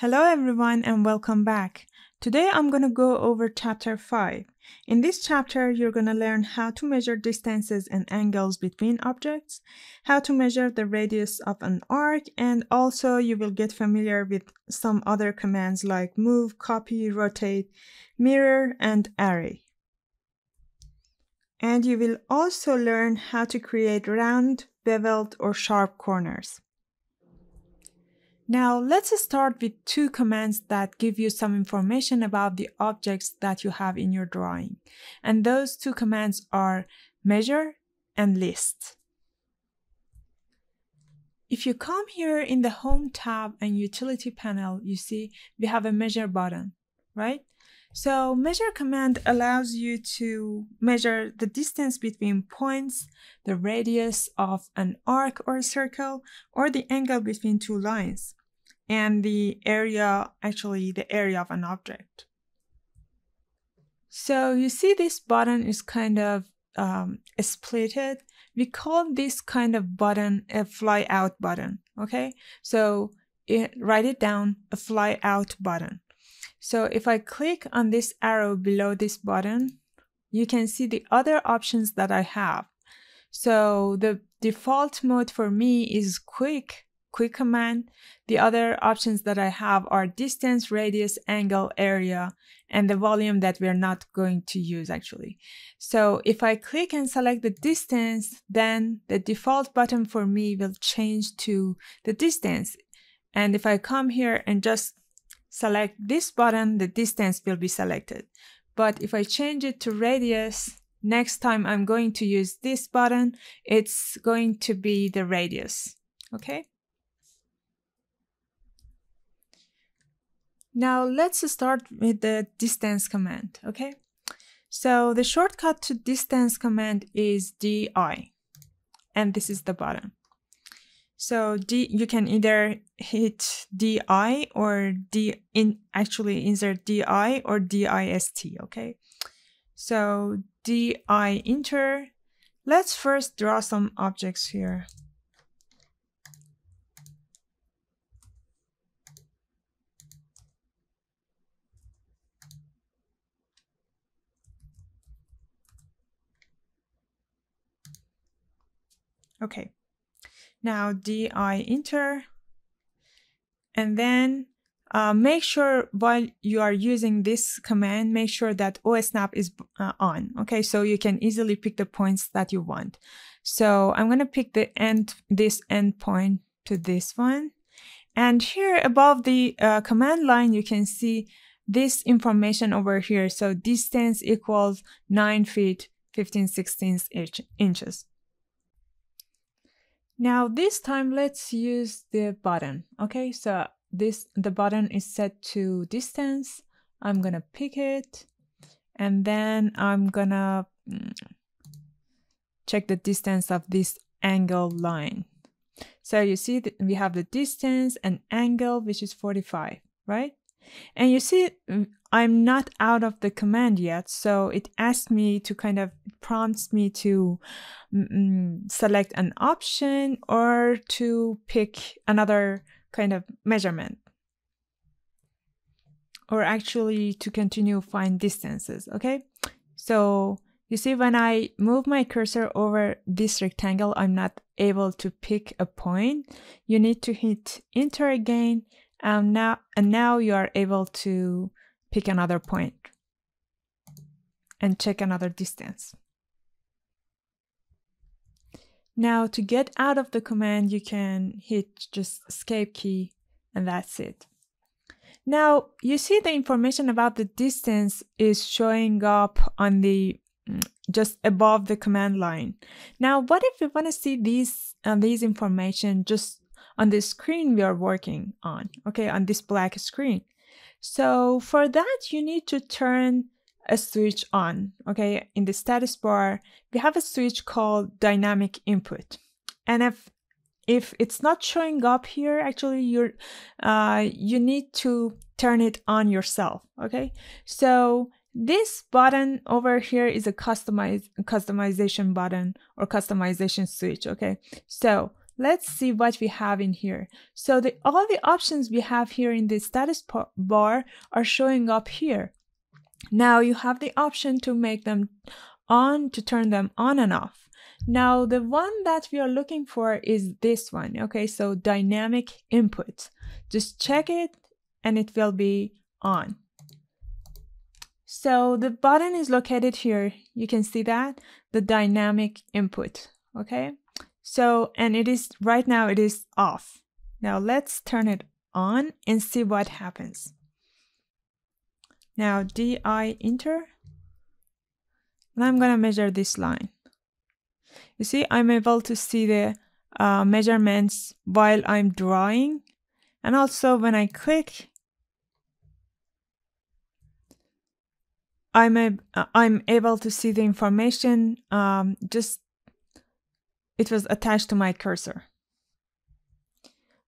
Hello everyone and welcome back. Today I'm going to go over chapter 5. In this chapter, you're going to learn how to measure distances and angles between objects, how to measure the radius of an arc, and also you will get familiar with some other commands like move, copy, rotate, mirror, and array. And you will also learn how to create round, beveled, or sharp corners. Now let's start with two commands that give you some information about the objects that you have in your drawing. And those two commands are measure and list. If you come here in the home tab and utility panel, you see we have a measure button, right? So measure command allows you to measure the distance between points, the radius of an arc or a circle, or the angle between two lines and the area, actually the area of an object. So you see this button is kind of um, splitted. We call this kind of button a fly out button. Okay, so it, write it down, a fly out button. So if I click on this arrow below this button, you can see the other options that I have. So the default mode for me is quick quick command. The other options that I have are distance, radius, angle, area, and the volume that we're not going to use actually. So if I click and select the distance, then the default button for me will change to the distance. And if I come here and just select this button, the distance will be selected. But if I change it to radius, next time I'm going to use this button, it's going to be the radius. Okay. Now let's start with the distance command, okay? So the shortcut to distance command is di, and this is the button. So D, you can either hit di or d in actually insert di or dist, okay? So di enter. Let's first draw some objects here. Okay. Now di enter. And then uh, make sure while you are using this command, make sure that OSNAP is uh, on. Okay, so you can easily pick the points that you want. So I'm going to pick the end, this endpoint to this one. And here above the uh, command line, you can see this information over here. So distance equals 9 feet 15 16 inches. Now this time let's use the button. Okay, so this the button is set to distance. I'm gonna pick it and then I'm gonna mm, check the distance of this angle line. So you see that we have the distance and angle which is 45, right? And you see, mm, I'm not out of the command yet. So it asks me to kind of prompts me to mm, select an option or to pick another kind of measurement. Or actually to continue find distances. Okay. So you see, when I move my cursor over this rectangle, I'm not able to pick a point. You need to hit enter again and now, and now you are able to pick another point and check another distance. Now to get out of the command, you can hit just escape key and that's it. Now you see the information about the distance is showing up on the mm, just above the command line. Now, what if we want to see these uh, these information just on the screen we are working on, okay, on this black screen. So for that, you need to turn a switch on, okay? In the status bar, we have a switch called dynamic input. And if if it's not showing up here, actually you're uh, you need to turn it on yourself, okay? So this button over here is a customize customization button or customization switch, okay? So let's see what we have in here. So the, all the options we have here in the status bar are showing up here. Now you have the option to make them on, to turn them on and off. Now the one that we are looking for is this one. Okay, so dynamic input. Just check it and it will be on. So the button is located here. You can see that the dynamic input. Okay. So, and it is right now it is off. Now let's turn it on and see what happens. Now DI enter. And I'm going to measure this line. You see, I'm able to see the uh, measurements while I'm drawing. And also when I click, I'm, a, I'm able to see the information um, just it was attached to my cursor.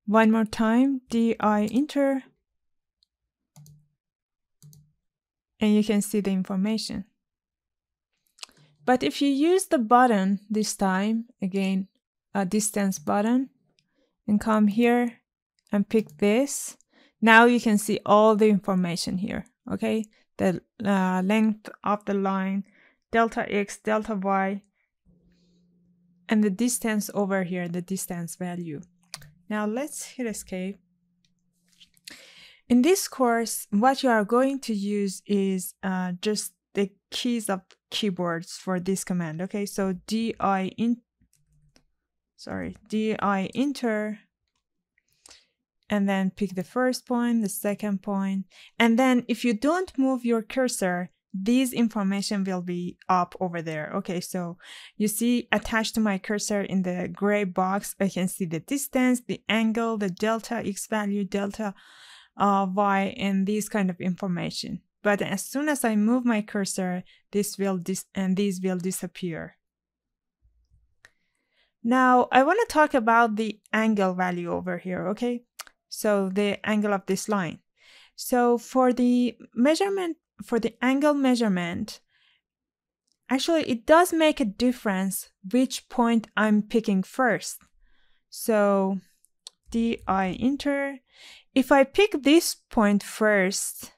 One more time, DI enter, and you can see the information. But if you use the button this time, again, a distance button, and come here and pick this, now you can see all the information here, okay? The uh, length of the line, delta x, delta y, and the distance over here, the distance value. Now let's hit escape. In this course, what you are going to use is uh, just the keys of keyboards for this command. Okay, so di in, sorry, di enter, and then pick the first point, the second point, and then if you don't move your cursor, this information will be up over there. Okay, so you see attached to my cursor in the gray box, I can see the distance, the angle, the delta x value, delta uh, y, and this kind of information. But as soon as I move my cursor, this will dis and these will disappear. Now I want to talk about the angle value over here, okay? So the angle of this line. So for the measurement for the angle measurement, actually it does make a difference which point I'm picking first. So DI enter. If I pick this point first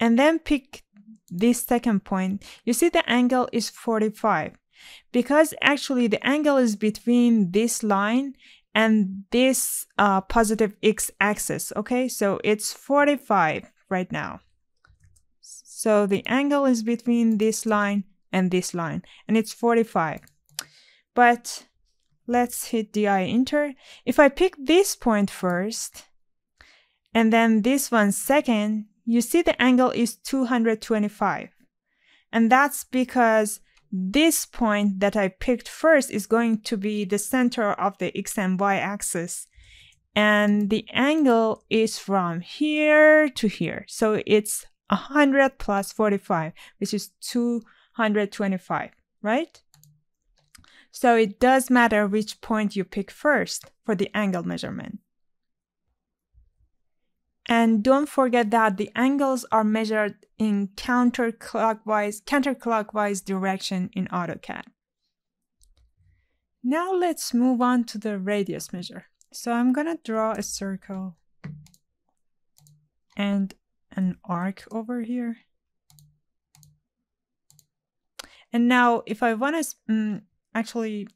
and then pick this second point, you see the angle is 45 because actually the angle is between this line and this uh, positive x-axis, okay? So it's 45 right now. So the angle is between this line and this line, and it's 45. But let's hit DI enter. If I pick this point first, and then this one second, you see the angle is 225. And that's because this point that I picked first is going to be the center of the x and y axis. And the angle is from here to here. So it's 100 plus 45, which is 225, right? So it does matter which point you pick first for the angle measurement. And don't forget that the angles are measured in counterclockwise, counterclockwise direction in AutoCAD. Now let's move on to the radius measure. So I'm gonna draw a circle and an arc over here. And now if I want to um, actually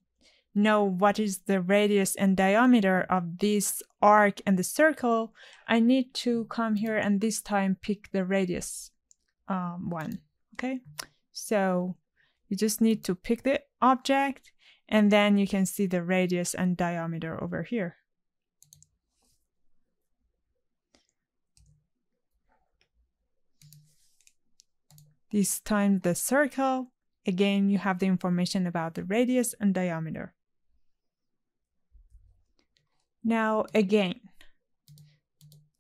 know what is the radius and diameter of this arc and the circle, I need to come here and this time pick the radius um, one, okay? So you just need to pick the object and then you can see the radius and diameter over here. This time the circle, again you have the information about the radius and diameter. Now again,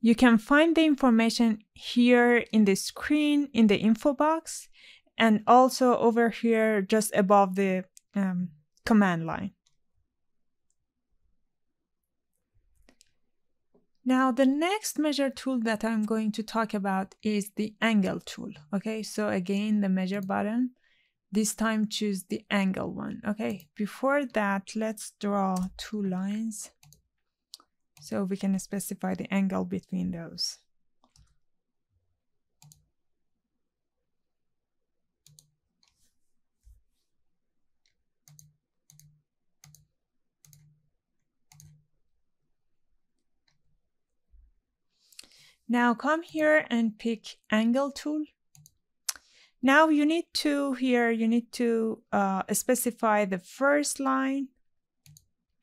you can find the information here in the screen in the info box and also over here just above the um, command line. Now, the next measure tool that I'm going to talk about is the angle tool. Okay, so again, the measure button, this time choose the angle one. Okay, before that, let's draw two lines so we can specify the angle between those. Now come here and pick angle tool. Now you need to here, you need to uh, specify the first line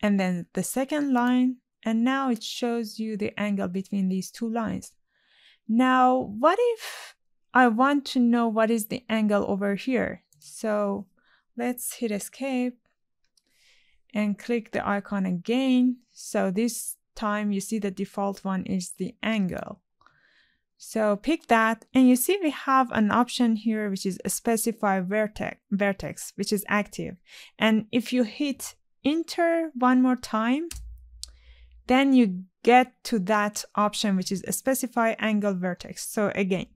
and then the second line. And now it shows you the angle between these two lines. Now, what if I want to know what is the angle over here? So let's hit escape and click the icon again. So this time you see the default one is the angle. So pick that and you see we have an option here which is specify vertex, vertex which is active. And if you hit enter one more time, then you get to that option which is specify angle vertex. So again,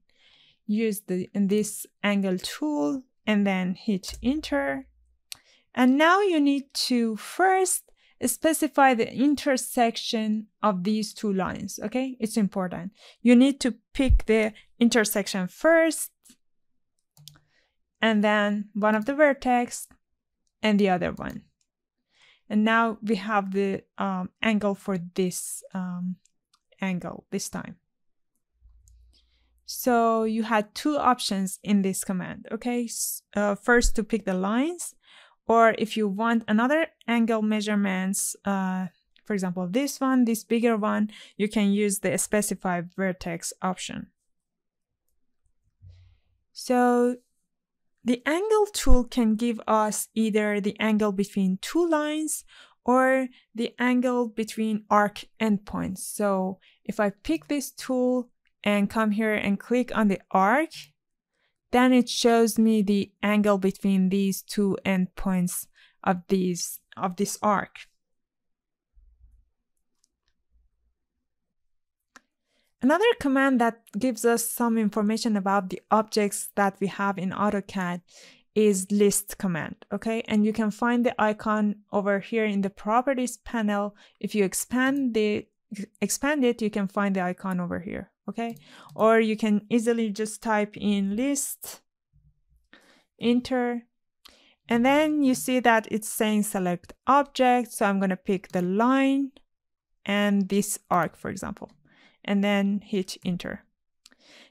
use the this angle tool and then hit enter. And now you need to first specify the intersection of these two lines, okay? It's important. You need to pick the intersection first, and then one of the vertex, and the other one. And now we have the um, angle for this um, angle this time. So you had two options in this command, okay? Uh, first to pick the lines, or if you want another angle measurements, uh, for example, this one, this bigger one, you can use the specify vertex option. So the angle tool can give us either the angle between two lines or the angle between arc endpoints. So if I pick this tool and come here and click on the arc, then it shows me the angle between these two endpoints of these of this arc. Another command that gives us some information about the objects that we have in AutoCAD is list command, okay? And you can find the icon over here in the properties panel. If you expand the expand it, you can find the icon over here, okay? Or you can easily just type in list, enter, and then you see that it's saying select object. So I'm going to pick the line and this arc, for example, and then hit enter.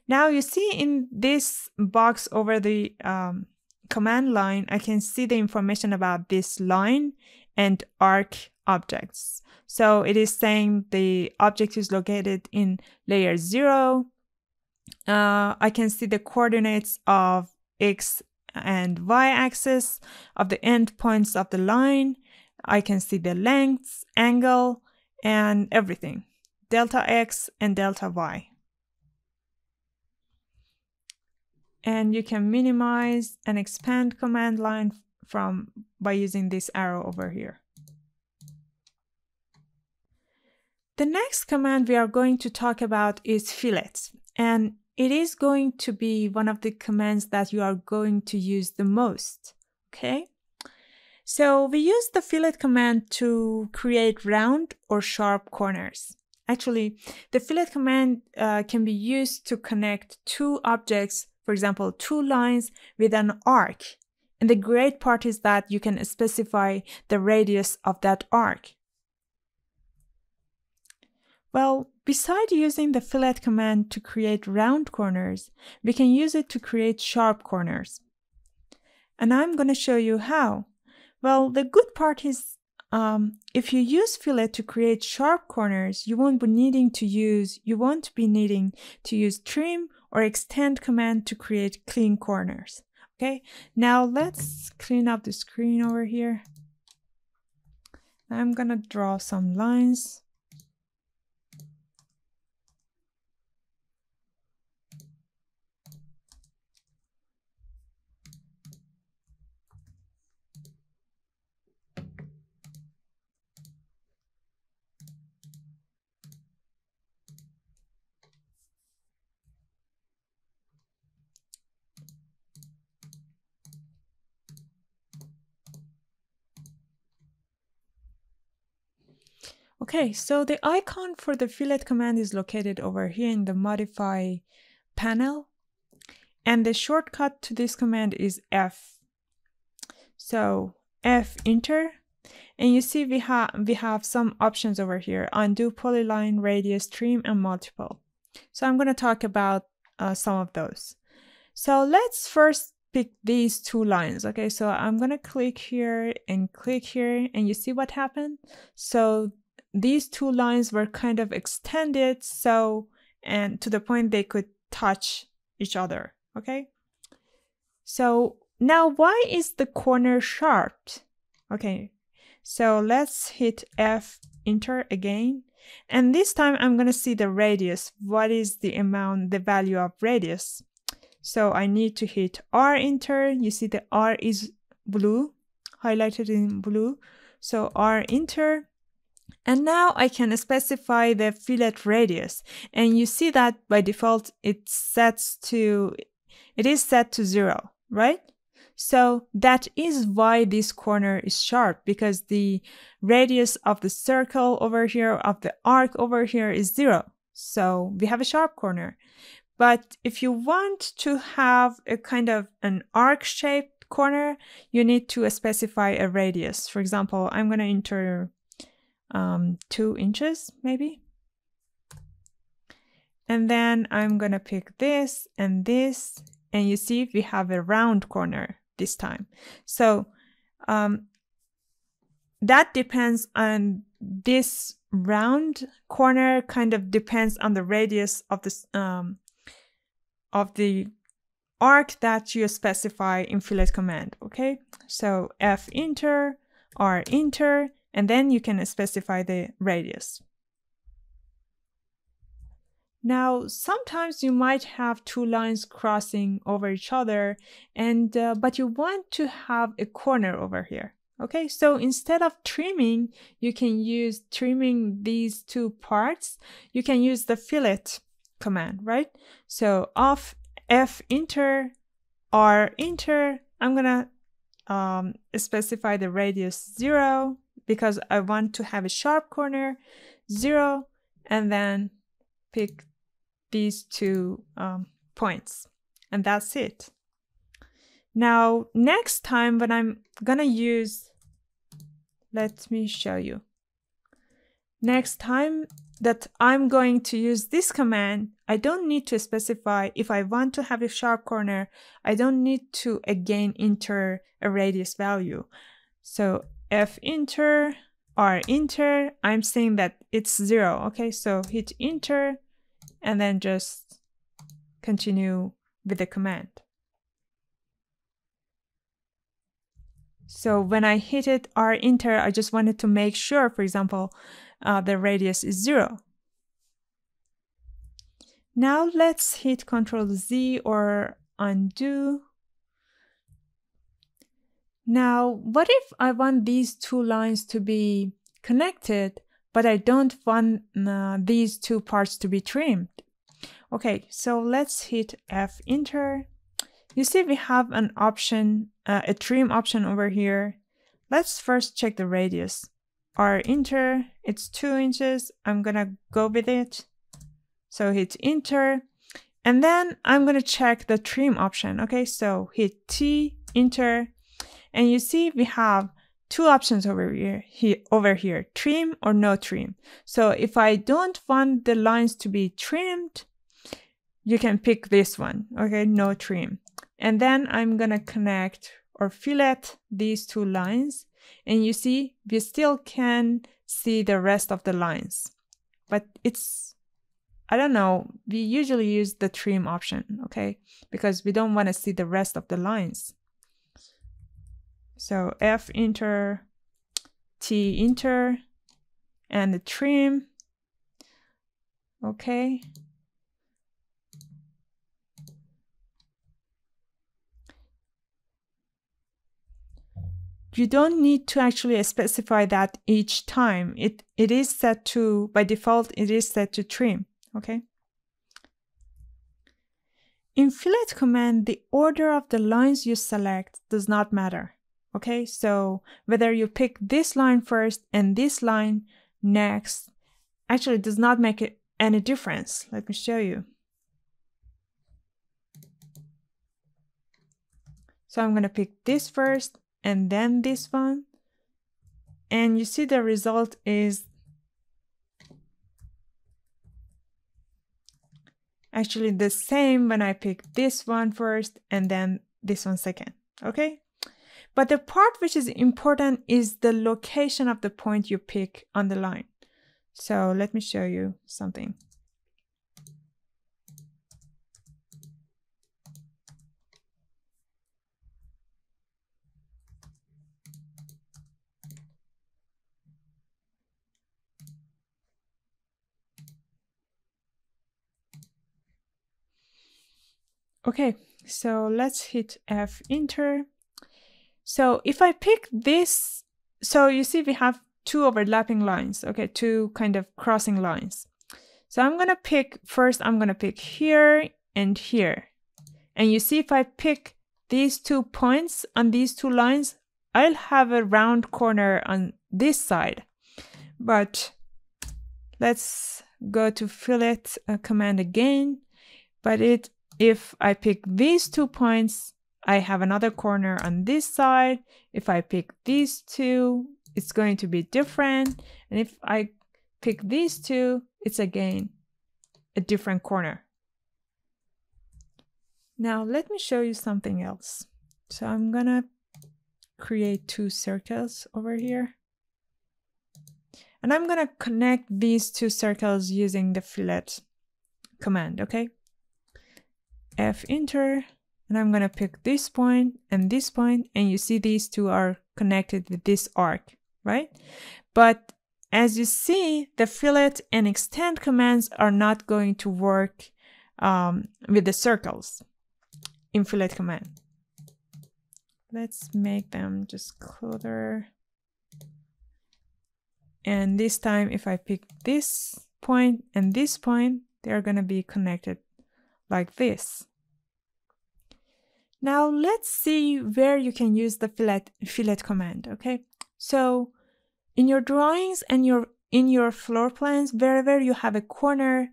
Now you see in this box over the um, command line, I can see the information about this line and arc objects. So it is saying the object is located in layer zero. Uh, I can see the coordinates of x and y axis of the endpoints of the line. I can see the lengths, angle, and everything, delta x and delta y. And you can minimize and expand command line from by using this arrow over here. The next command we are going to talk about is fillets. And it is going to be one of the commands that you are going to use the most. Okay. So we use the fillet command to create round or sharp corners. Actually, the fillet command uh, can be used to connect two objects, for example, two lines with an arc. And the great part is that you can specify the radius of that arc. Well, beside using the fillet command to create round corners, we can use it to create sharp corners. And I'm going to show you how. Well, the good part is um, if you use fillet to create sharp corners, you won't be needing to use, you won't be needing to use trim or extend command to create clean corners. Okay, now let's clean up the screen over here. I'm gonna draw some lines. Okay, so the icon for the fillet command is located over here in the modify panel. And the shortcut to this command is F. So F enter. And you see we, have we have some options over here, undo polyline, radius, trim, and multiple. So I'm going to talk about uh, some of those. So let's first pick these two lines. Okay, so I'm going to click here and click here and you see what happened? So these two lines were kind of extended so and to the point they could touch each other okay? So now why is the corner sharp? Okay so let's hit f enter again. And this time i'm going to see the radius. What is the amount the value of radius? So i need to hit r enter. You see the r is blue highlighted in blue. So r enter and now I can specify the fillet radius. And you see that by default, it sets to, it is set to zero, right? So that is why this corner is sharp because the radius of the circle over here, of the arc over here is zero. So we have a sharp corner. But if you want to have a kind of an arc shaped corner, you need to specify a radius. For example, I'm going to enter um, two inches maybe. And then I'm gonna pick this and this, and you see we have a round corner this time. So um, that depends on this round corner kind of depends on the radius of this um, of the arc that you specify in fillet command. Okay, so F enter, R enter, and then you can specify the radius. Now, sometimes you might have two lines crossing over each other, and uh, but you want to have a corner over here. Okay, so instead of trimming, you can use trimming these two parts. You can use the fillet command, right? So off F enter, R enter. I'm gonna um, specify the radius zero because I want to have a sharp corner, zero, and then pick these two um, points. And that's it. Now, next time when I'm gonna use, let me show you. Next time that I'm going to use this command, I don't need to specify if I want to have a sharp corner, I don't need to again enter a radius value. So F enter, R enter, I'm saying that it's zero. Okay, so hit enter and then just continue with the command. So when I hit it R enter, I just wanted to make sure, for example, uh, the radius is zero. Now let's hit Control Z or undo now, what if I want these two lines to be connected, but I don't want uh, these two parts to be trimmed? Okay, so let's hit F enter. You see we have an option, uh, a trim option over here. Let's first check the radius. R enter, it's two inches. I'm gonna go with it. So hit enter. And then I'm gonna check the trim option. Okay, so hit T, enter, and you see we have two options over here, here, over here, trim or no trim. So if I don't want the lines to be trimmed, you can pick this one, okay, no trim. And then I'm gonna connect or fillet these two lines. And you see, we still can see the rest of the lines. But it's, I don't know, we usually use the trim option, okay? Because we don't wanna see the rest of the lines. So F enter, T enter, and the trim. Okay. You don't need to actually specify that each time. It, it is set to, by default, it is set to trim, okay? In fillet command, the order of the lines you select does not matter. Okay, so whether you pick this line first and this line, next. Actually, does not make it any difference. Let me show you. So I'm going to pick this first and then this one. And you see the result is actually the same when I pick this one first and then this one second, okay? But the part which is important is the location of the point you pick on the line. So let me show you something. Okay, so let's hit F enter. So if I pick this, so you see we have two overlapping lines, okay, two kind of crossing lines. So I'm gonna pick, first I'm gonna pick here and here. And you see if I pick these two points on these two lines, I'll have a round corner on this side. But let's go to fillet uh, command again, but it if I pick these two points, I have another corner on this side. If I pick these two, it's going to be different. And if I pick these two, it's again a different corner. Now let me show you something else. So I'm gonna create two circles over here. And I'm gonna connect these two circles using the fillet command, okay? F enter, and I'm gonna pick this point and this point, and you see these two are connected with this arc, right? But as you see, the fillet and extend commands are not going to work um, with the circles in fillet command. Let's make them just closer. And this time, if I pick this point and this point, they're to be connected like this. Now let's see where you can use the fillet, fillet command, okay? So in your drawings and your in your floor plans, wherever you have a corner,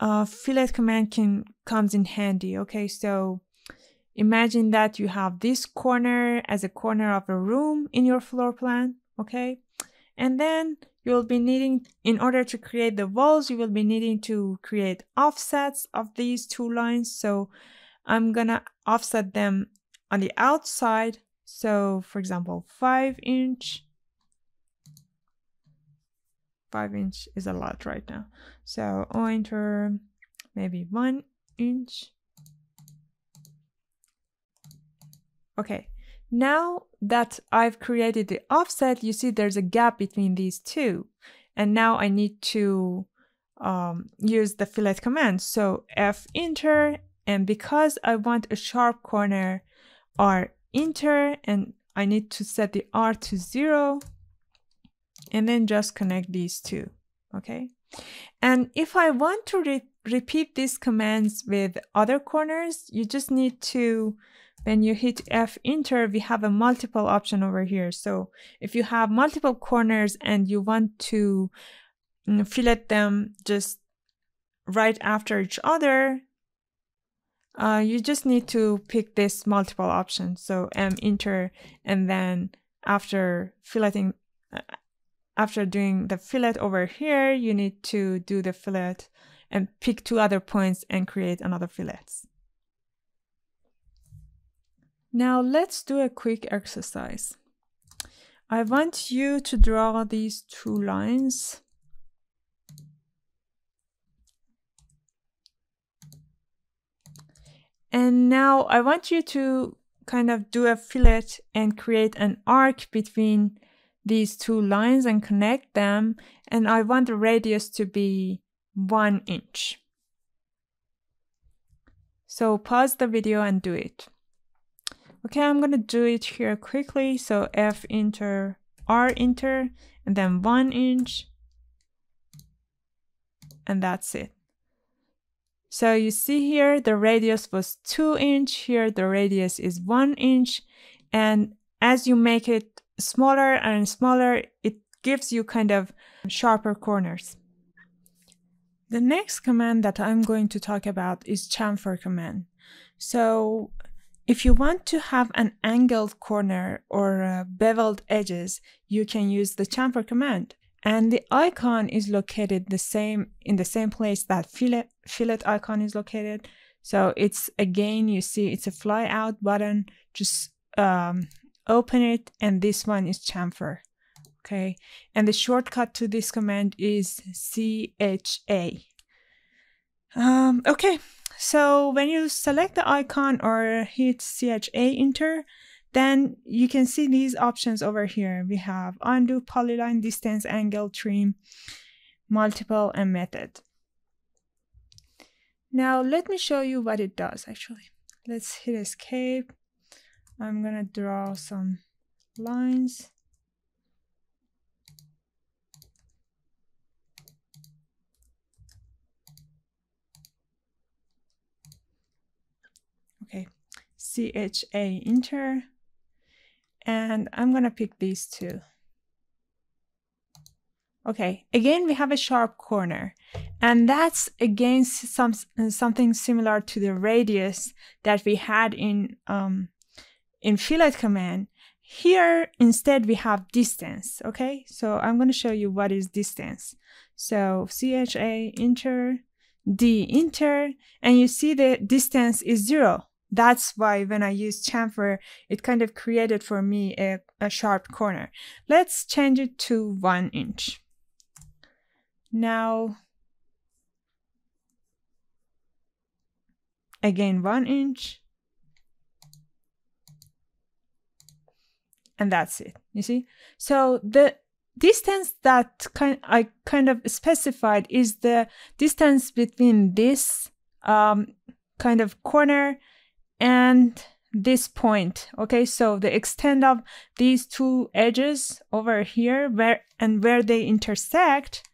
uh, fillet command can comes in handy, okay? So imagine that you have this corner as a corner of a room in your floor plan, okay? And then you will be needing, in order to create the walls, you will be needing to create offsets of these two lines. So I'm gonna offset them on the outside. So for example, five inch, five inch is a lot right now. So I'll enter maybe one inch. Okay, now that I've created the offset, you see there's a gap between these two. And now I need to um, use the fillet command. So F enter, and because I want a sharp corner, R enter, and I need to set the R to zero, and then just connect these two, okay? And if I want to re repeat these commands with other corners, you just need to when you hit F enter, we have a multiple option over here. So if you have multiple corners and you want to mm, fillet them just right after each other, uh, you just need to pick this multiple option. So M enter, and then after filleting, uh, after doing the fillet over here, you need to do the fillet and pick two other points and create another fillets. Now let's do a quick exercise. I want you to draw these two lines. And now I want you to kind of do a fillet and create an arc between these two lines and connect them. And I want the radius to be one inch. So pause the video and do it. Okay, I'm gonna do it here quickly. So F enter, R enter, and then one inch. And that's it. So you see here, the radius was two inch. Here, the radius is one inch. And as you make it smaller and smaller, it gives you kind of sharper corners. The next command that I'm going to talk about is chamfer command. So if you want to have an angled corner or uh, beveled edges, you can use the chamfer command. And the icon is located the same in the same place that fillet, fillet icon is located. So it's again, you see it's a fly out button. Just um, open it and this one is chamfer. Okay. And the shortcut to this command is CHA. Um, okay. So when you select the icon or hit CHA enter, then you can see these options over here. We have undo, polyline, distance, angle, trim, multiple, and method. Now let me show you what it does actually. Let's hit escape. I'm gonna draw some lines. Okay, CHA enter. And I'm gonna pick these two. Okay, again, we have a sharp corner and that's against some, something similar to the radius that we had in, um, in fillet command. Here, instead, we have distance, okay? So I'm gonna show you what is distance. So CHA enter, D enter, and you see the distance is zero. That's why when I use chamfer, it kind of created for me a, a sharp corner. Let's change it to one inch. Now, again, one inch. And that's it, you see? So the distance that kind I kind of specified is the distance between this um, kind of corner and this point okay so the extent of these two edges over here where and where they intersect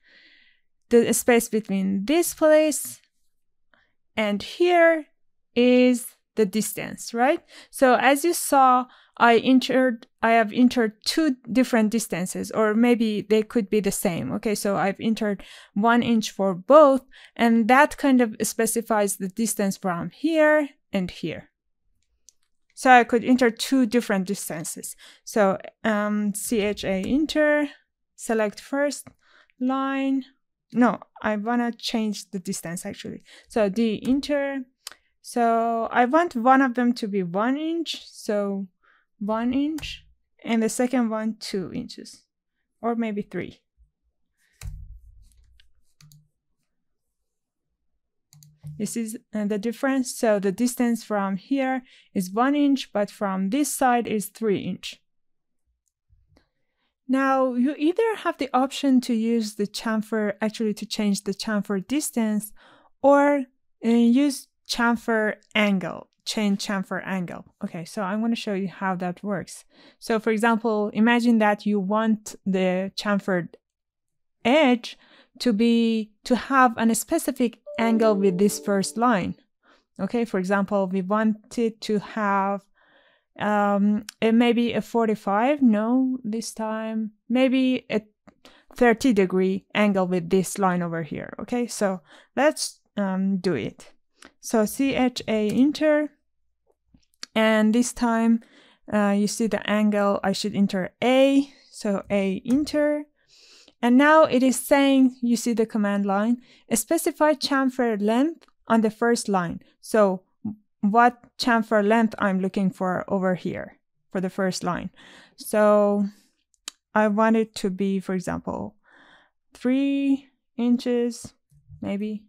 the space between this place and here is the distance, right? So as you saw, I entered, I have entered two different distances, or maybe they could be the same. Okay, so I've entered one inch for both, and that kind of specifies the distance from here and here. So I could enter two different distances. So um, CHA enter, select first line, no, I want to change the distance actually. So D enter. So I want one of them to be one inch. So one inch and the second one two inches or maybe three. This is uh, the difference. So the distance from here is one inch, but from this side is three inch. Now, you either have the option to use the chamfer, actually to change the chamfer distance, or uh, use chamfer angle, change chamfer angle. Okay, so I'm going to show you how that works. So for example, imagine that you want the chamfered edge to be, to have a specific angle with this first line. Okay, for example, we wanted to have um, it may be a 45, no, this time, maybe a 30 degree angle with this line over here. Okay, so let's um, do it. So CHA enter, and this time uh, you see the angle, I should enter A, so A enter. And now it is saying, you see the command line, specify chamfer length on the first line. So what chamfer length I'm looking for over here for the first line. So I want it to be, for example, three inches, maybe,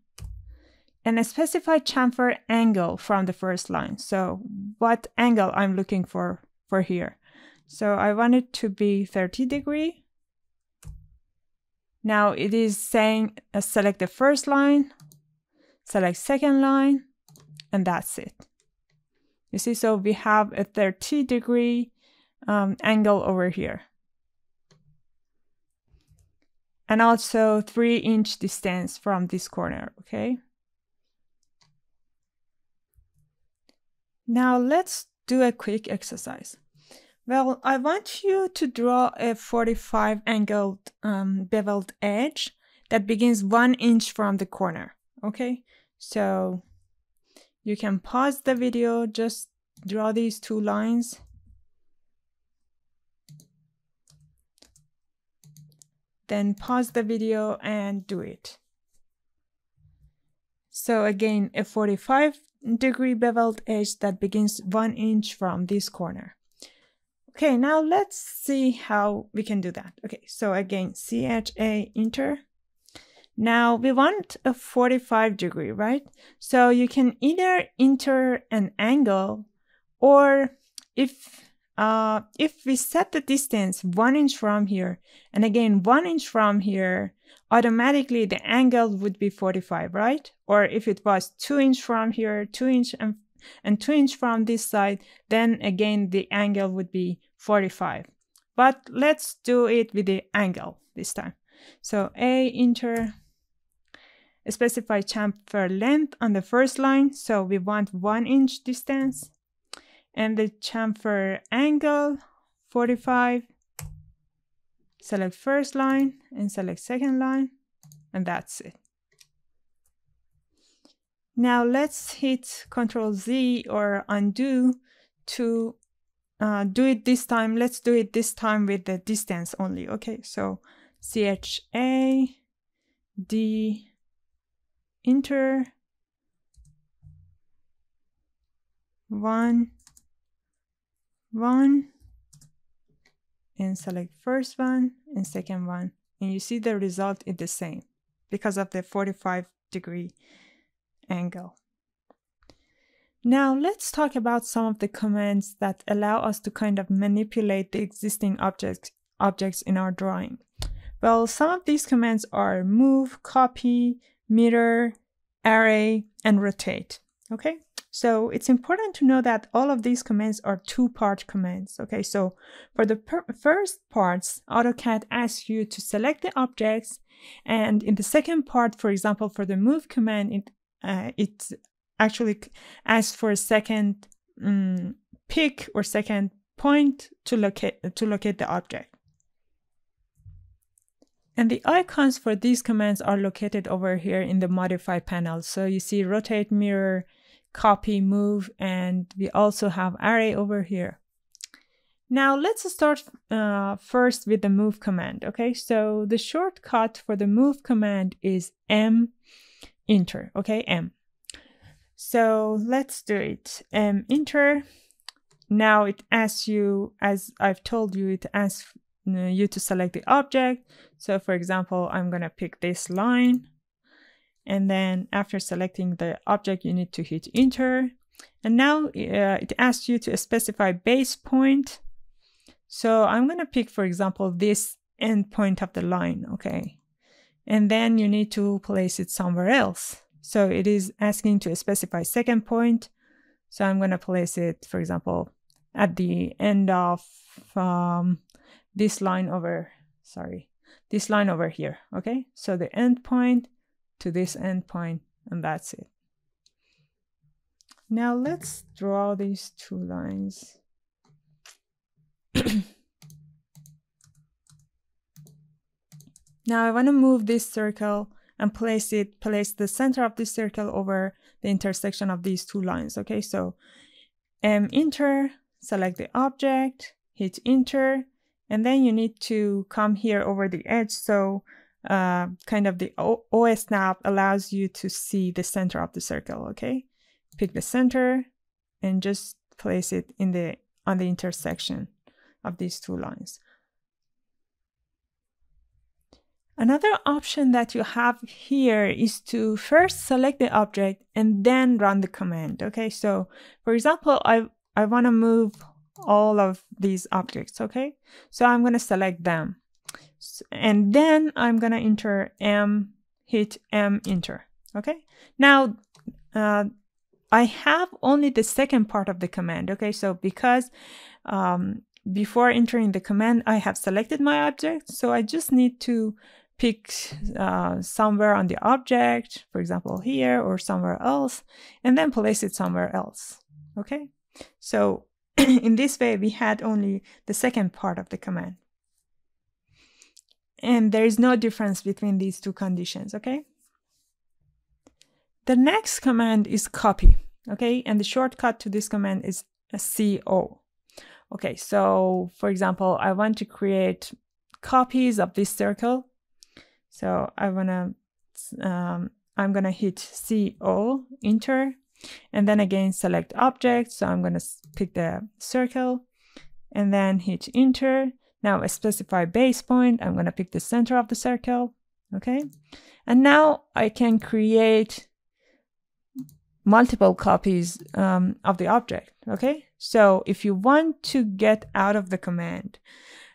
and a specified chamfer angle from the first line. So what angle I'm looking for for here. So I want it to be 30 degree. Now it is saying uh, select the first line, select second line, and that's it. You see, so we have a 30 degree um, angle over here. And also three inch distance from this corner, okay? Now let's do a quick exercise. Well, I want you to draw a 45 angled um, beveled edge that begins one inch from the corner. Okay, so you can pause the video, just draw these two lines. Then pause the video and do it. So again, a 45 degree beveled edge that begins one inch from this corner. Okay, now let's see how we can do that. Okay, so again, CHA enter. Now we want a 45 degree, right? So you can either enter an angle or if uh, if we set the distance one inch from here and again one inch from here, automatically the angle would be 45, right? Or if it was two inch from here, two inch and, and two inch from this side, then again the angle would be 45. But let's do it with the angle this time. So A enter specify chamfer length on the first line. So we want one inch distance and the chamfer angle 45. Select first line and select second line and that's it. Now let's hit Control Z or undo to uh, do it this time. Let's do it this time with the distance only. Okay, so CHA D enter one one and select first one and second one and you see the result is the same because of the 45 degree angle. Now let's talk about some of the commands that allow us to kind of manipulate the existing objects, objects in our drawing. Well, some of these commands are move, copy, mirror, array, and rotate. Okay, so it's important to know that all of these commands are two-part commands. Okay, so for the first parts, AutoCAD asks you to select the objects, and in the second part, for example, for the move command, it uh, it actually asks for a second um, pick or second point to locate to locate the object. And the icons for these commands are located over here in the modify panel. So you see rotate, mirror, copy, move, and we also have array over here. Now let's start uh, first with the move command. Okay, so the shortcut for the move command is M enter. Okay, M. So let's do it. Um, enter. Now it asks you, as I've told you, it asks uh, you to select the object. So for example, I'm going to pick this line. And then after selecting the object, you need to hit enter. And now uh, it asks you to specify base point. So I'm going to pick, for example, this end point of the line. Okay. And then you need to place it somewhere else. So it is asking to specify second point. So I'm going to place it, for example, at the end of um, this line over, sorry, this line over here. Okay, so the end point to this end point, and that's it. Now let's draw these two lines. now I want to move this circle and place it, place the center of this circle over the intersection of these two lines. Okay, so M enter, select the object, hit enter, and then you need to come here over the edge. So uh, kind of the o OS snap allows you to see the center of the circle. Okay, pick the center and just place it in the on the intersection of these two lines. Another option that you have here is to first select the object and then run the command. Okay, so for example, I, I want to move all of these objects. Okay, so I'm going to select them. And then I'm going to enter M, hit M, enter. Okay, now uh, I have only the second part of the command. Okay, so because um, before entering the command, I have selected my object, so I just need to pick uh, somewhere on the object, for example, here or somewhere else, and then place it somewhere else. Okay, so in this way, we had only the second part of the command. And there is no difference between these two conditions, okay? The next command is copy, okay? And the shortcut to this command is CO. Okay, so for example, I want to create copies of this circle. So I wanna, um, I'm gonna hit CO, enter, and then again select object. So I'm gonna pick the circle and then hit enter. Now I specify base point. I'm gonna pick the center of the circle. Okay, and now I can create multiple copies um, of the object. Okay, so if you want to get out of the command,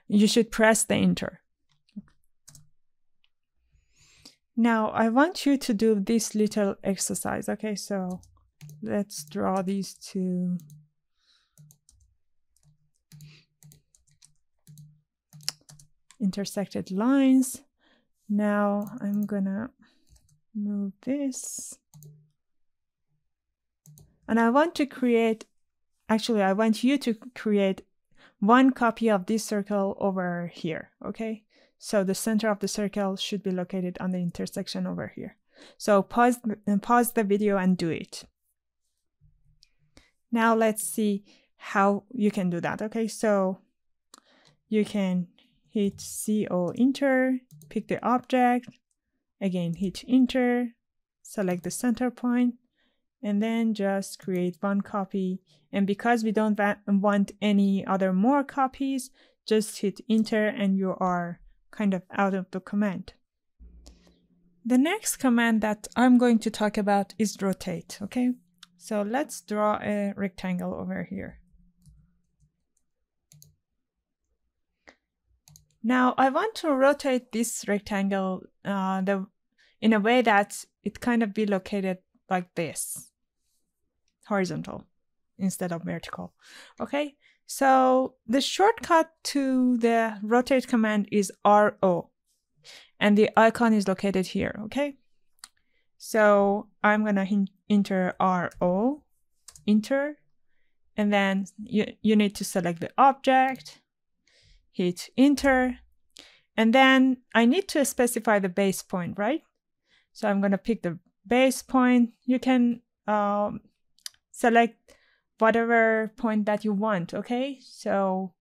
you should press the enter. Now I want you to do this little exercise. Okay, so let's draw these two. intersected lines. Now I'm gonna move this and I want to create, actually, I want you to create one copy of this circle over here, okay? So the center of the circle should be located on the intersection over here. So pause, pause the video and do it. Now let's see how you can do that, okay? So you can hit CO enter, pick the object, again hit enter, select the center point, and then just create one copy. And because we don't want any other more copies, just hit enter and you are kind of out of the command. The next command that I'm going to talk about is rotate, okay? So let's draw a rectangle over here. Now I want to rotate this rectangle uh, the, in a way that it kind of be located like this horizontal instead of vertical. Okay, so the shortcut to the rotate command is RO and the icon is located here. Okay, so I'm gonna enter RO, enter, and then you, you need to select the object, hit enter, and then I need to specify the base point, right? So I'm gonna pick the base point. You can um, select whatever point that you want, okay? So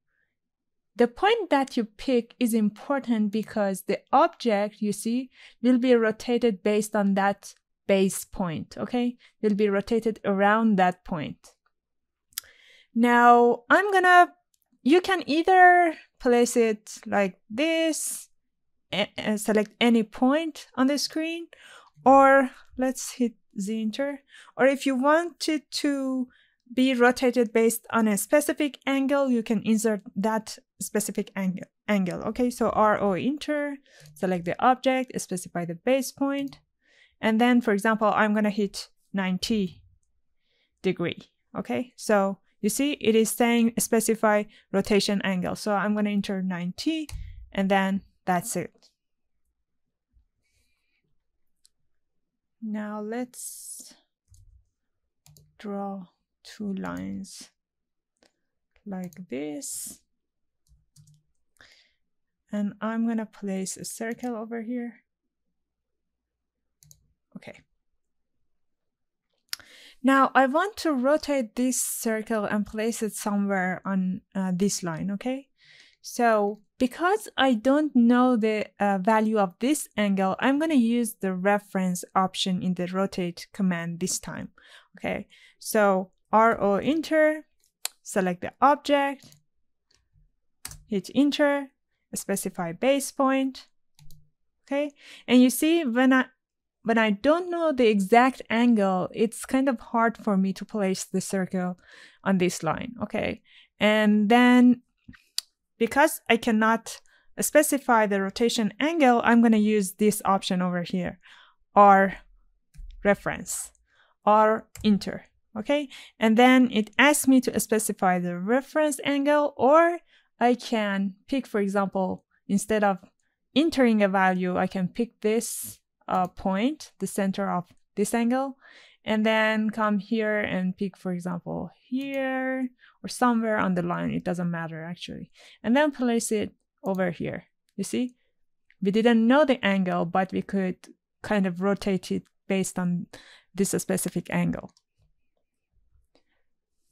the point that you pick is important because the object, you see, will be rotated based on that base point, okay? Will be rotated around that point. Now, I'm gonna, you can either place it like this, and select any point on the screen, or let's hit the enter. Or if you wanted to be rotated based on a specific angle, you can insert that specific angle. angle. Okay, so RO enter, select the object, specify the base point, and then, for example, I'm going to hit 90 degree. Okay, so you see it is saying specify rotation angle. So I'm going to enter 90 and then that's it. Now let's draw two lines like this. And I'm gonna place a circle over here. Okay. Now I want to rotate this circle and place it somewhere on uh, this line, okay? So because I don't know the uh, value of this angle, I'm to use the reference option in the rotate command this time. Okay, so RO enter, select the object, hit enter, specify base point. Okay, and you see when I when I don't know the exact angle, it's kind of hard for me to place the circle on this line. Okay, and then because I cannot specify the rotation angle, I'm going to use this option over here, R reference, R enter. Okay, and then it asks me to specify the reference angle, or I can pick, for example, instead of entering a value, I can pick this uh, point, the center of this angle, and then come here and pick, for example, here, or somewhere on the line. It doesn't matter actually. And then place it over here. You see? We didn't know the angle, but we could kind of rotate it based on this specific angle.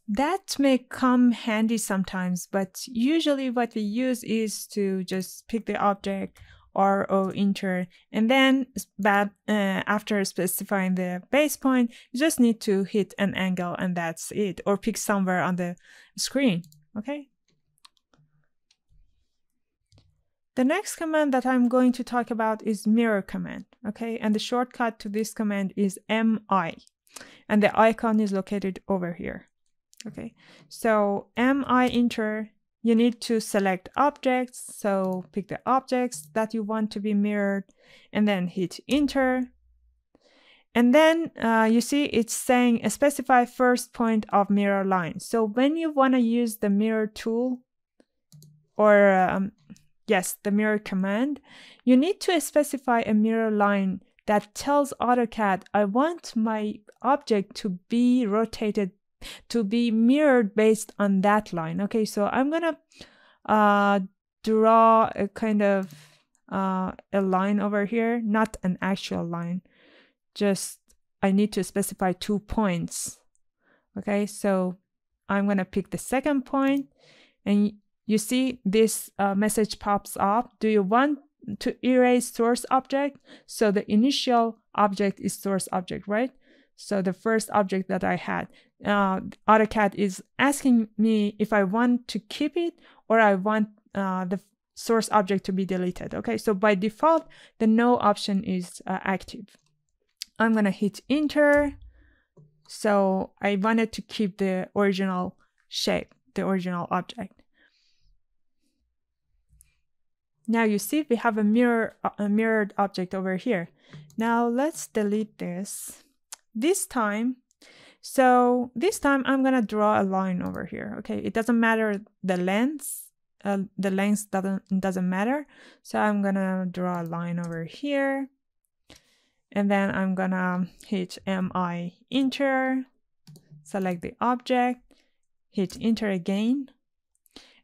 That may come handy sometimes, but usually what we use is to just pick the object or o inter and then uh, after specifying the base point you just need to hit an angle and that's it or pick somewhere on the screen okay? The next command that I'm going to talk about is mirror command okay? And the shortcut to this command is mi and the icon is located over here okay so mi inter you need to select objects. So pick the objects that you want to be mirrored and then hit enter. And then uh, you see it's saying specify first point of mirror line. So when you want to use the mirror tool or um, yes, the mirror command, you need to specify a mirror line that tells AutoCAD, I want my object to be rotated to be mirrored based on that line. Okay, so I'm gonna uh, draw a kind of uh, a line over here, not an actual line. Just I need to specify two points. Okay, so I'm gonna pick the second point, and you see this uh, message pops up. Do you want to erase source object? So the initial object is source object, right? So the first object that I had, uh, AutoCAD is asking me if I want to keep it or I want uh, the source object to be deleted. Okay, so by default, the no option is uh, active. I'm gonna hit enter. So I wanted to keep the original shape, the original object. Now you see we have a mirror, a mirrored object over here. Now let's delete this. This time, so this time I'm gonna draw a line over here. Okay, it doesn't matter the length. Uh, the length doesn't doesn't matter. So I'm gonna draw a line over here, and then I'm gonna hit mi enter, select the object, hit enter again,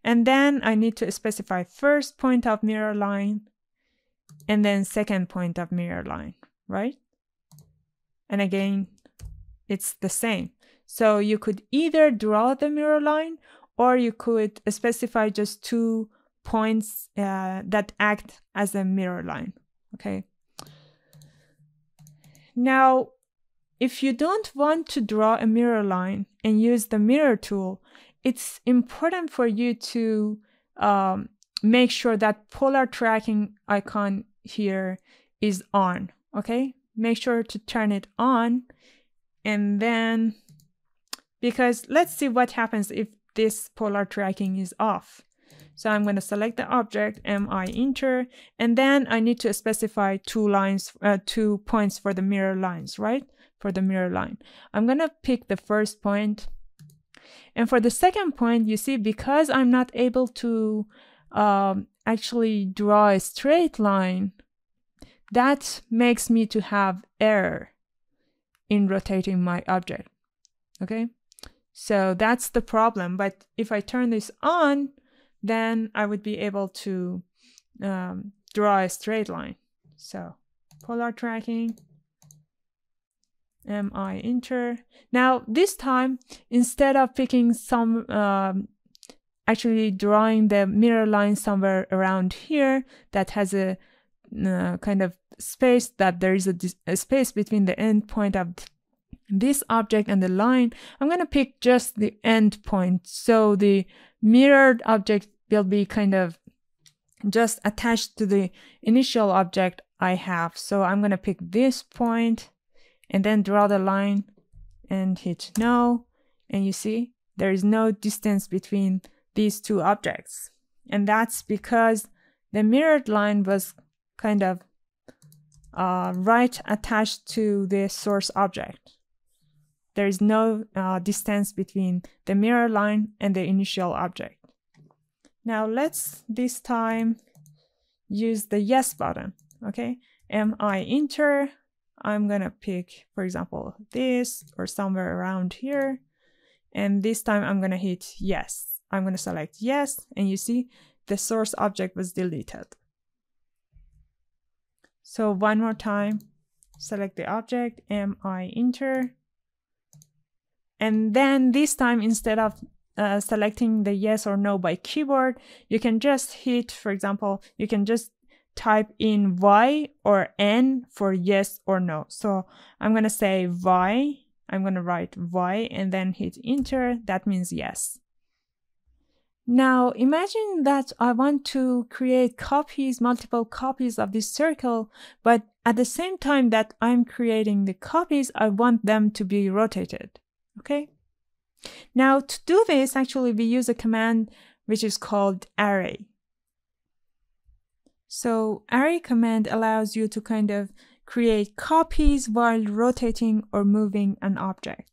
and then I need to specify first point of mirror line, and then second point of mirror line, right? And again, it's the same. So you could either draw the mirror line or you could specify just two points uh, that act as a mirror line. Okay. Now, if you don't want to draw a mirror line and use the mirror tool, it's important for you to um, make sure that polar tracking icon here is on. Okay make sure to turn it on and then because let's see what happens if this polar tracking is off. So I'm going to select the object mi enter and then I need to specify two lines, uh, two points for the mirror lines, right? For the mirror line. I'm going to pick the first point. And for the second point, you see, because I'm not able to um, actually draw a straight line, that makes me to have error in rotating my object. Okay, so that's the problem. But if I turn this on, then I would be able to um, draw a straight line. So polar tracking, mi enter. Now this time, instead of picking some, um, actually drawing the mirror line somewhere around here that has a uh, kind of space that there is a, a space between the end point of this object and the line, I'm going to pick just the end point. So the mirrored object will be kind of just attached to the initial object I have. So I'm going to pick this point and then draw the line and hit no. And you see there is no distance between these two objects. And that's because the mirrored line was kind of uh, right attached to the source object. There is no uh, distance between the mirror line and the initial object. Now let's this time use the yes button, okay? Mi enter, I'm gonna pick, for example, this or somewhere around here. And this time I'm to hit yes. I'm to select yes. And you see the source object was deleted. So one more time, select the object, mi enter. And then this time, instead of uh, selecting the yes or no by keyboard, you can just hit, for example, you can just type in Y or N for yes or no. So I'm going to say Y. I'm going to write Y and then hit enter. That means yes. Now imagine that I want to create copies, multiple copies of this circle, but at the same time that I'm creating the copies, I want them to be rotated, okay? Now to do this, actually we use a command which is called array. So array command allows you to kind of create copies while rotating or moving an object.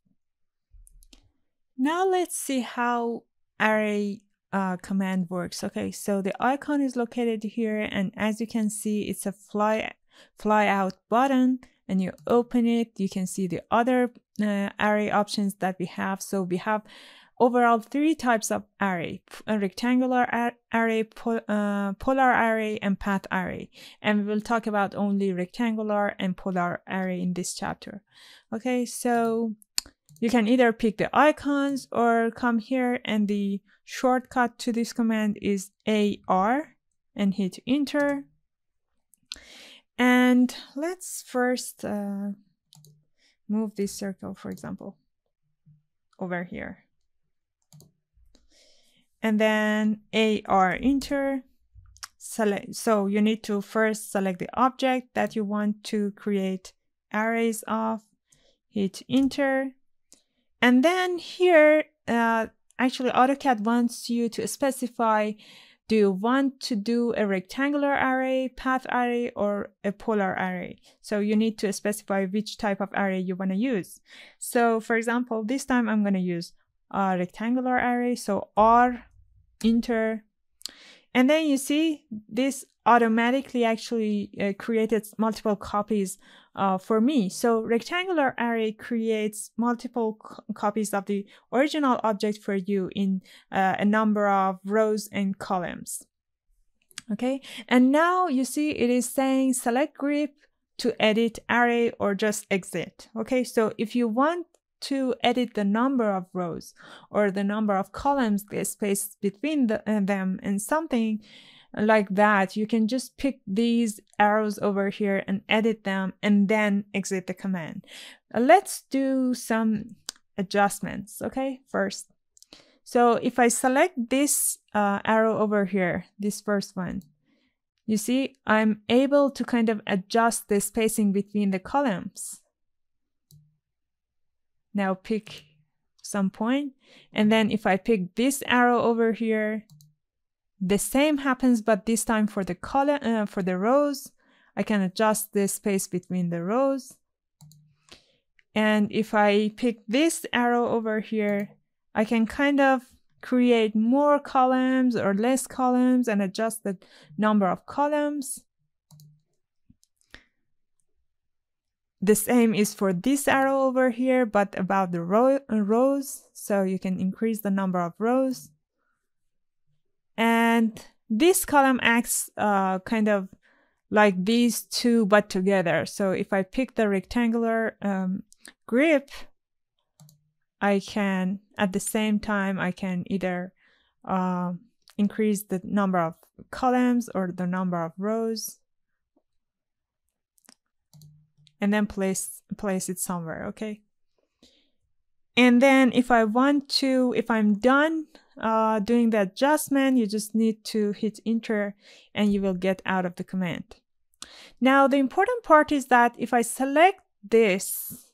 Now let's see how array uh, command works. Okay, so the icon is located here, and as you can see, it's a fly fly out button. And you open it, you can see the other uh, array options that we have. So we have overall three types of array a rectangular array po uh, polar array and path array and we will talk about only rectangular and polar array in this chapter okay so you can either pick the icons or come here and the shortcut to this command is AR and hit enter. And let's first uh, move this circle, for example, over here. And then AR enter. Select, so you need to first select the object that you want to create arrays of, hit enter. And then here, uh, actually AutoCAD wants you to specify do you want to do a rectangular array, path array, or a polar array? So you need to specify which type of array you want to use. So for example, this time I'm going to use a rectangular array. So R, enter, and then you see this automatically actually uh, created multiple copies uh, for me. So rectangular array creates multiple copies of the original object for you in uh, a number of rows and columns. Okay, and now you see it is saying select grip to edit array or just exit. Okay, so if you want to edit the number of rows or the number of columns, the space between the, uh, them and something, like that, you can just pick these arrows over here and edit them and then exit the command. Uh, let's do some adjustments, okay, first. So if I select this uh, arrow over here, this first one, you see I'm able to kind of adjust the spacing between the columns. Now pick some point, and then if I pick this arrow over here, the same happens, but this time for the column, uh, for the rows, I can adjust the space between the rows. And if I pick this arrow over here, I can kind of create more columns or less columns and adjust the number of columns. The same is for this arrow over here, but about the row, uh, rows. So you can increase the number of rows. And this column acts uh, kind of like these two but together. So if I pick the rectangular um, grip, I can, at the same time, I can either uh, increase the number of columns or the number of rows and then place place it somewhere okay and then if I want to if I'm done uh, doing the adjustment, you just need to hit enter and you will get out of the command. Now, the important part is that if I select this,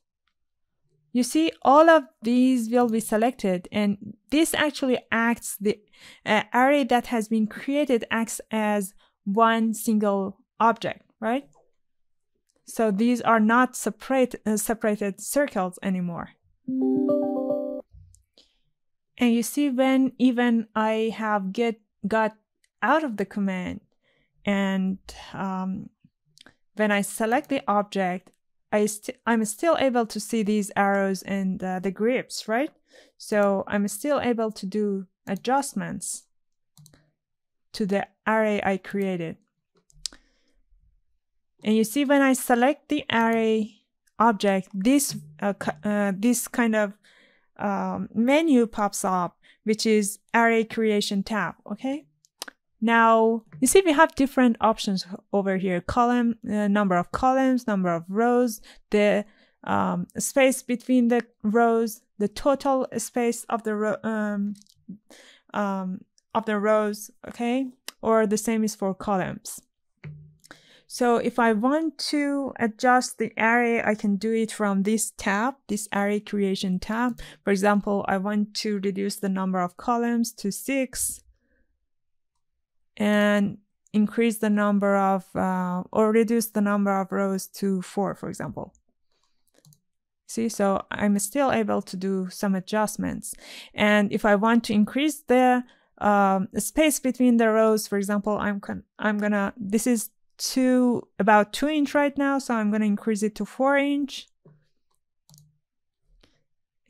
you see all of these will be selected and this actually acts, the uh, array that has been created acts as one single object, right? So these are not separate, uh, separated circles anymore. And you see when even I have get got out of the command and um, when I select the object, I st I'm still able to see these arrows and uh, the grips, right? So I'm still able to do adjustments to the array I created. And you see when I select the array object, this, uh, uh, this kind of um, menu pops up, which is array creation tab, okay? Now, you see we have different options over here. Column, uh, number of columns, number of rows, the um, space between the rows, the total space of the row, um, um, of the rows, okay? Or the same is for columns. So if I want to adjust the array, I can do it from this tab, this array creation tab. For example, I want to reduce the number of columns to six and increase the number of, uh, or reduce the number of rows to four, for example. See, so I'm still able to do some adjustments. And if I want to increase the um, space between the rows, for example, I'm, I'm gonna, this is to about two inch right now, so I'm going to increase it to four inch.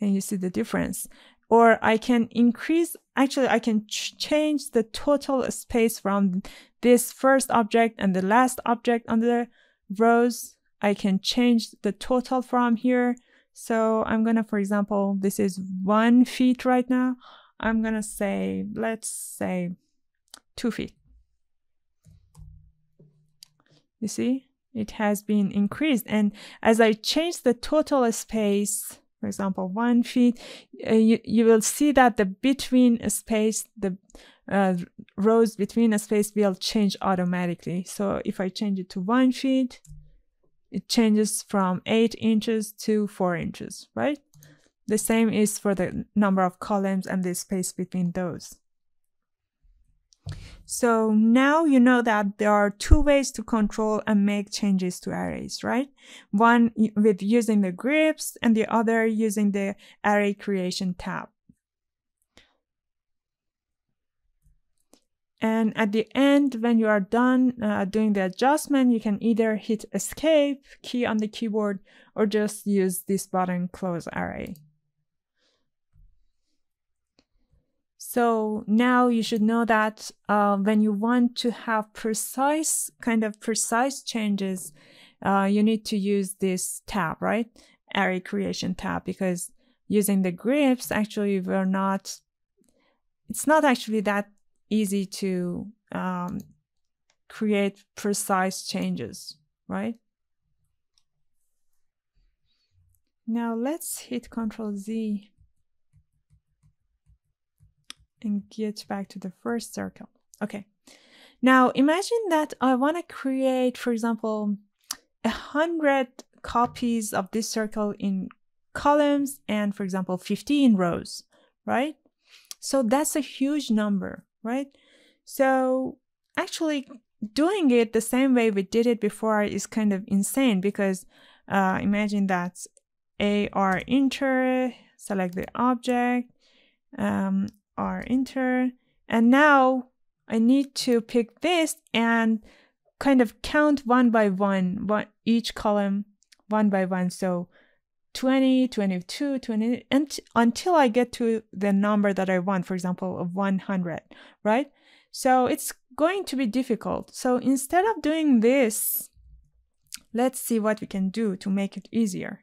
And you see the difference. Or I can increase, actually I can ch change the total space from this first object and the last object on the rows. I can change the total from here. So I'm gonna, for example, this is one feet right now. I'm gonna say, let's say two feet. You see, it has been increased. And as I change the total space, for example, one feet, uh, you, you will see that the between space, the uh, rows between a space will change automatically. So if I change it to one feet, it changes from eight inches to four inches, right? The same is for the number of columns and the space between those. So now you know that there are two ways to control and make changes to arrays, right? One with using the grips and the other using the array creation tab. And at the end, when you are done uh, doing the adjustment, you can either hit escape key on the keyboard or just use this button close array. So now you should know that uh, when you want to have precise, kind of precise changes, uh, you need to use this tab, right? Array creation tab, because using the grips, actually, we're not, it's not actually that easy to um, create precise changes, right? Now let's hit Control Z and get back to the first circle. Okay. Now imagine that I want to create, for example, a hundred copies of this circle in columns and for example 15 rows, right? So that's a huge number, right? So actually doing it the same way we did it before is kind of insane because uh, imagine that AR enter, select the object, um, R enter. And now I need to pick this and kind of count one by one, one each column one by one. So 20, 22, 20, and until I get to the number that I want, for example, of 100, right? So it's going to be difficult. So instead of doing this, let's see what we can do to make it easier.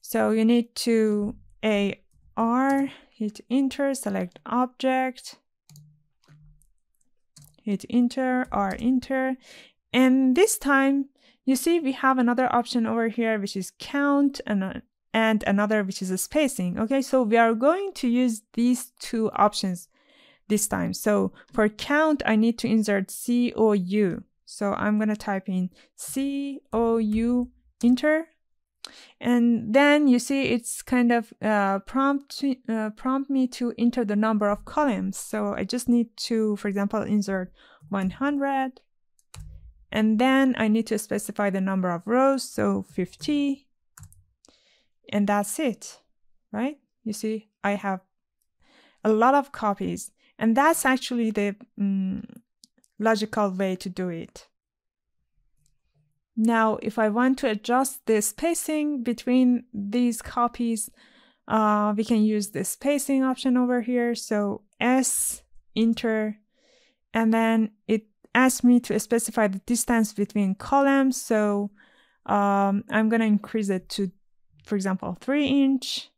So you need to A R hit enter, select object, hit enter or enter. And this time you see we have another option over here, which is count and, and another, which is a spacing. Okay, so we are going to use these two options this time. So for count, I need to insert C O U. So I'm going to type in C O U enter and then you see it's kind of uh, prompt uh, prompt me to enter the number of columns. So I just need to, for example, insert 100. And then I need to specify the number of rows, so 50. And that's it, right? You see, I have a lot of copies. And that's actually the mm, logical way to do it. Now, if I want to adjust the spacing between these copies, uh, we can use the spacing option over here. So S, enter, and then it asks me to specify the distance between columns. So um, I'm going to increase it to, for example, 3 inch.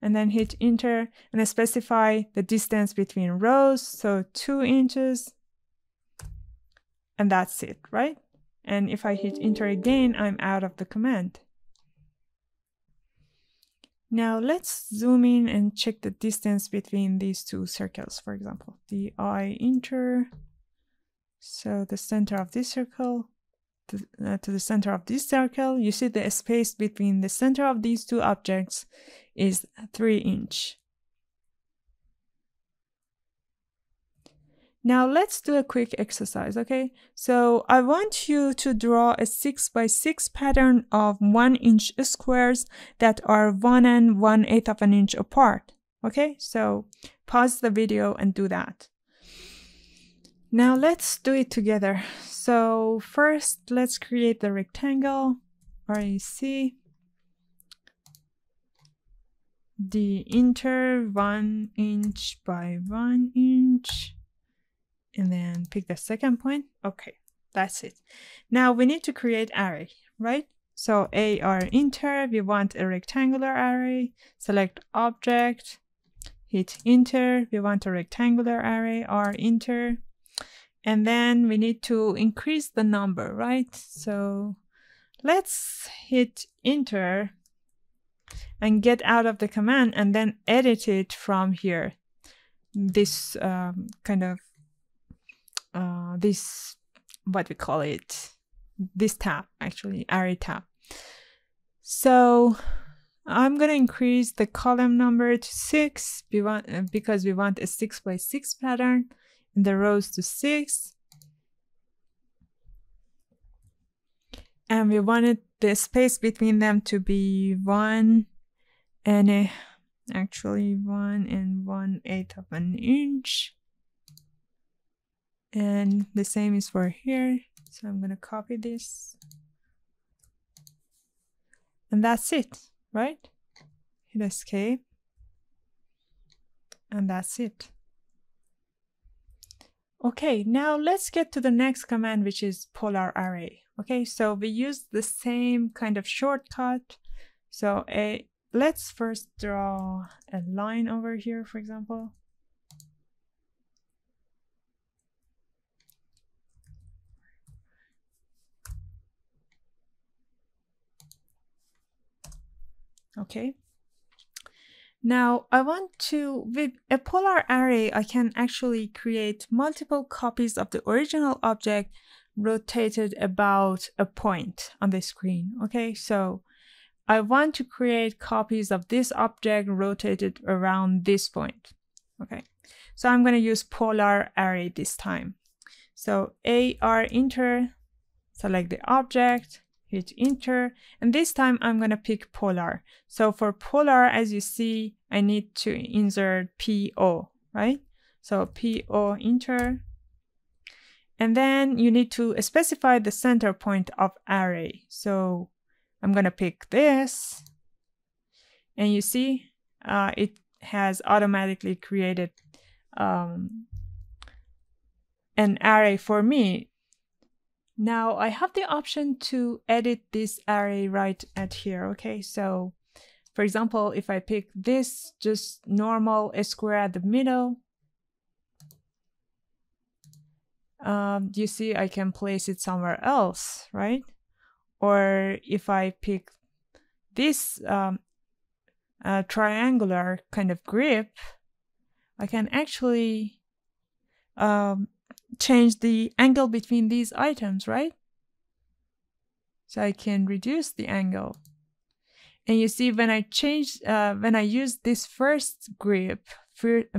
And then hit enter and I specify the distance between rows. So 2 inches. And that's it, right? And if I hit enter again, I'm out of the command. Now let's zoom in and check the distance between these two circles, for example, DI enter. So the center of this circle to, uh, to the center of this circle, you see the space between the center of these two objects is 3 inch. Now let's do a quick exercise, okay? So I want you to draw a 6 by 6 pattern of 1 inch squares that are 1 and 1 eighth of an inch apart, okay? So pause the video and do that. Now let's do it together. So first let's create the rectangle, REC, the inter 1 inch by 1 inch, and then pick the second point. Okay, that's it. Now we need to create array, right? So AR inter, we want a rectangular array, select object, hit enter, we want a rectangular array, R inter, and then we need to increase the number, right? So let's hit enter and get out of the command and then edit it from here. This um, kind of uh, this what we call it this tab actually array tab. So I'm gonna increase the column number to six. Uh, because we want a six by six pattern and the rows to six. And we wanted the space between them to be one and a, actually one and one eighth of an inch and the same is for here. So I'm gonna copy this. And that's it right? Hit escape. And that's it. Okay now let's get to the next command which is polar array. Okay so we use the same kind of shortcut. So a let's first draw a line over here for example Okay. Now I want to, with a polar array, I can actually create multiple copies of the original object rotated about a point on the screen. Okay, so I want to create copies of this object rotated around this point. Okay, so I'm going to use polar array this time. So AR inter, select the object, hit enter and this time I'm gonna pick polar. So for polar as you see I need to insert PO right? So PO enter. And then you need to specify the center point of array. So I'm gonna pick this. And you see uh, it has automatically created um, an array for me now I have the option to edit this array right at here. Okay, so for example, if I pick this just normal square at the middle, um, you see I can place it somewhere else, right? Or if I pick this um, uh, triangular kind of grip, I can actually um, change the angle between these items, right? So I can reduce the angle. And you see when I change, uh, when I use this first grip,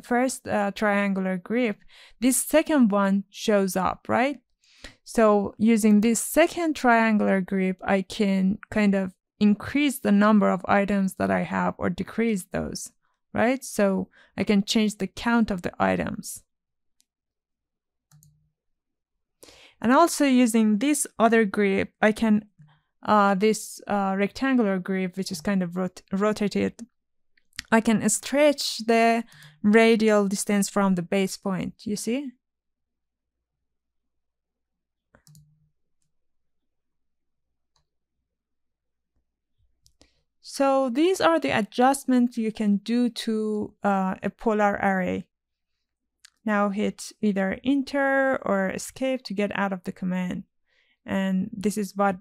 first uh, triangular grip, this second one shows up, right? So using this second triangular grip, I can kind of increase the number of items that I have or decrease those, right? So I can change the count of the items. And also using this other grip, I can uh, this uh, rectangular grip, which is kind of rot rotated, I can stretch the radial distance from the base point. You see? So these are the adjustments you can do to uh, a polar array. Now hit either enter or escape to get out of the command. And this is what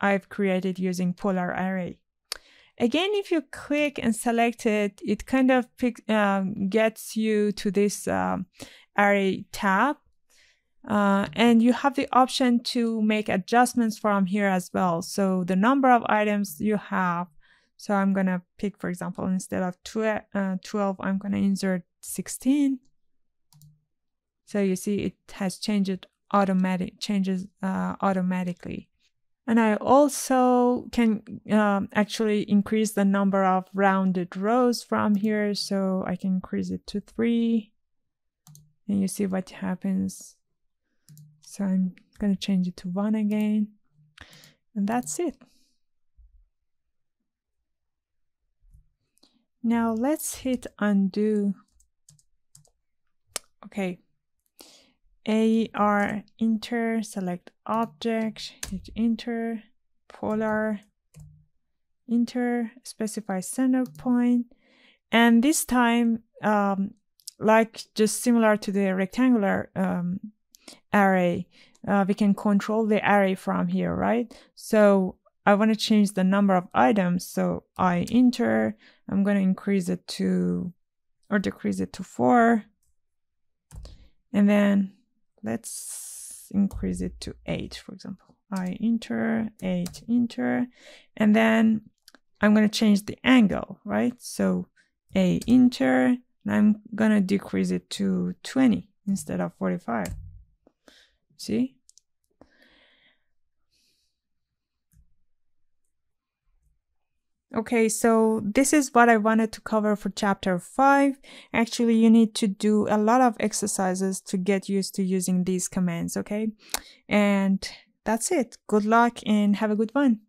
I've created using polar array. Again, if you click and select it, it kind of pick, um, gets you to this um, array tab. Uh, and you have the option to make adjustments from here as well. So the number of items you have. So I'm going to pick, for example, instead of 12, uh, 12 I'm going to insert 16. So you see it has changed it automatic changes uh, automatically. And I also can um, actually increase the number of rounded rows from here. So I can increase it to three and you see what happens. So I'm going to change it to one again and that's it. Now let's hit undo. Okay, AR enter, select object, hit enter, polar, enter, specify center point. And this time, um, like just similar to the rectangular um, array, uh, we can control the array from here, right? So I want to change the number of items. So I enter, I'm going to increase it to, or decrease it to four. And then let's increase it to 8 for example. I enter 8 enter and then i'm going to change the angle right? So a enter and i'm going to decrease it to 20 instead of 45 see Okay, so this is what I wanted to cover for chapter 5. Actually, you need to do a lot of exercises to get used to using these commands, okay? And that's it. Good luck and have a good one.